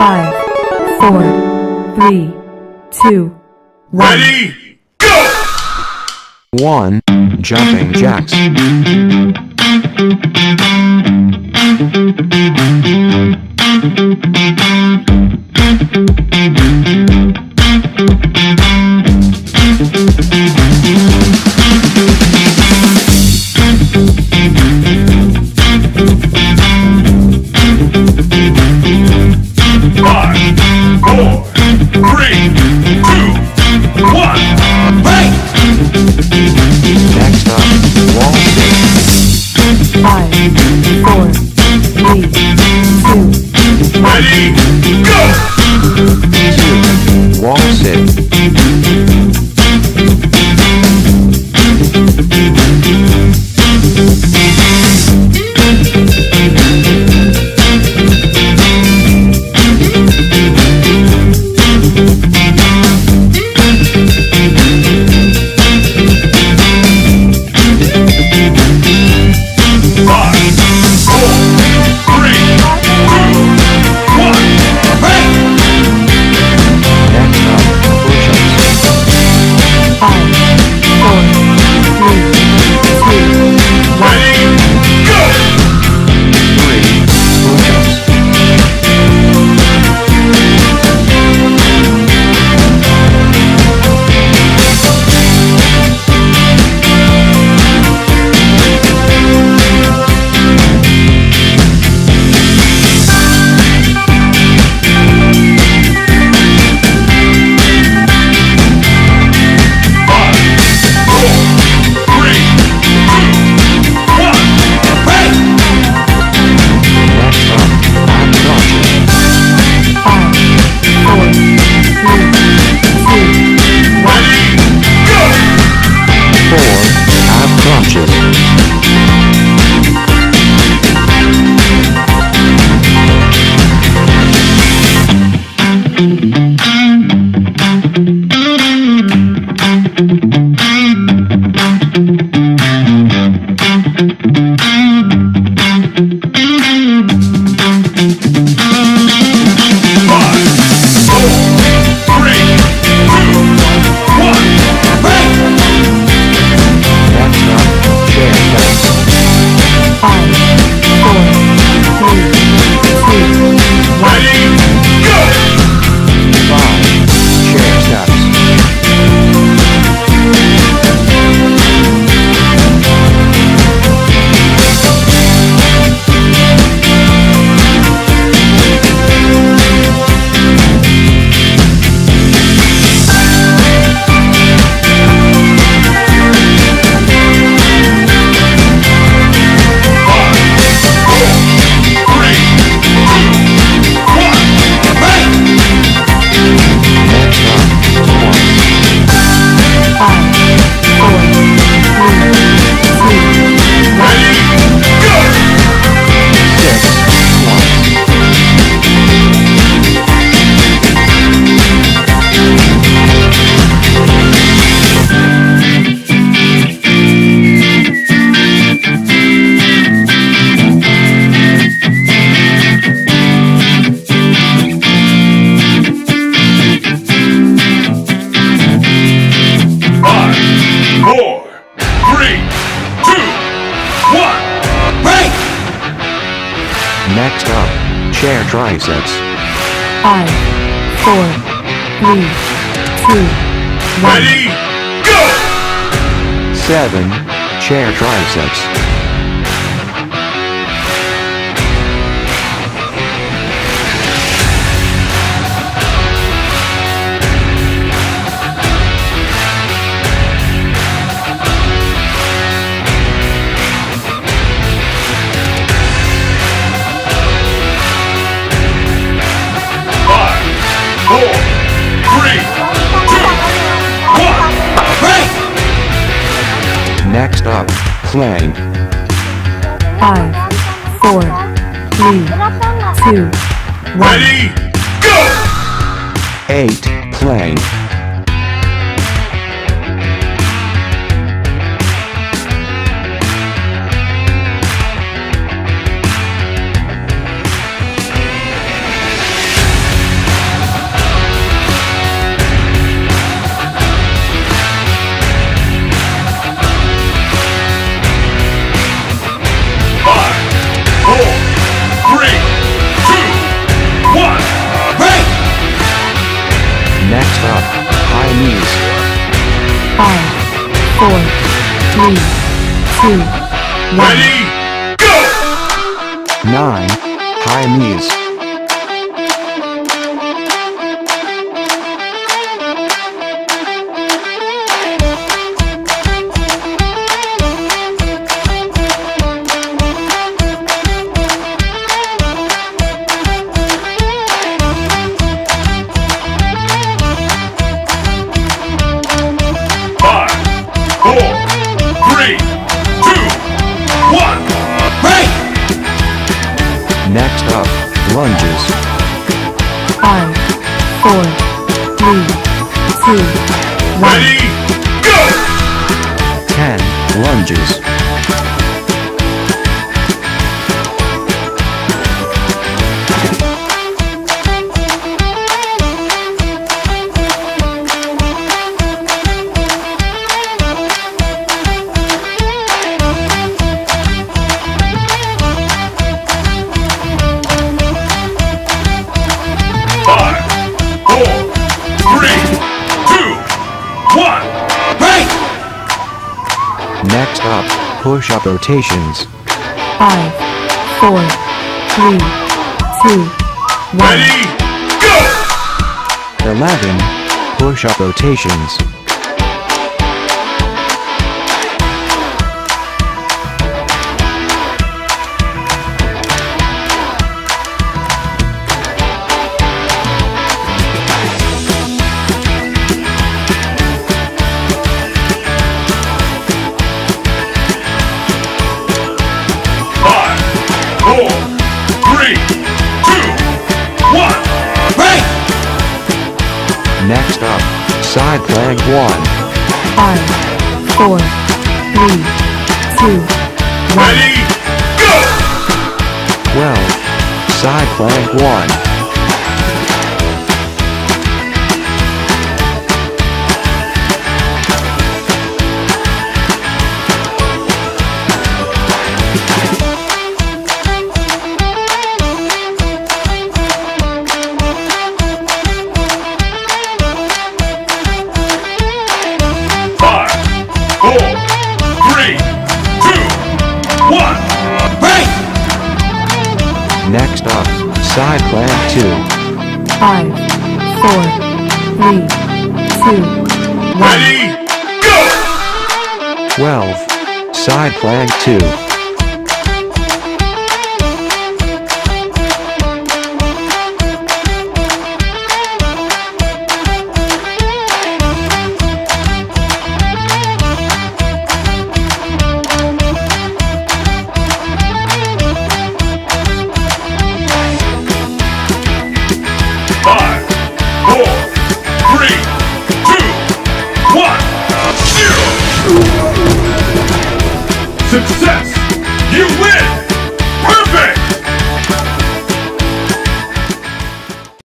Five, four, three, two, one. Ready, go! One, jumping jacks. ready, go! Wall sit. on. triceps. sets. four, three, two, one. Ready, go! Seven, chair triceps. Next up, plank. Five, four, three, two, one. Ready, go! Eight, plank. Knees. Five, four, three, two, one. Ready, go! 9. High knees. Lunges. Five, four, three, two, one. Ready, go! 10. Lunges. One. Break! Next up, push-up rotations. Five, four, three, two, one. Ready, go! 11. Push-up rotations. Side plank 1. Five, four, three, two, one. Ready, go! 12. Side plank 1. Next up, side plank 2. Five, four, three, two, one. Ready, go! 12. Side plank 2.